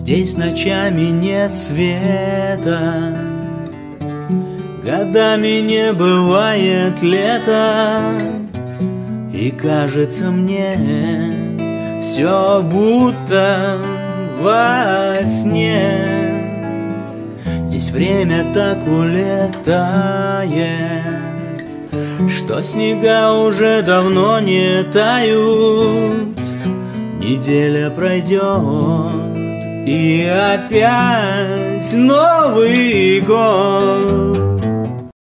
Здесь ночами нет света. Годами не бывает лета. И кажется мне Все будто во сне. Здесь время так улетает Что снега уже давно не тают. Неделя пройдет И опять Новый год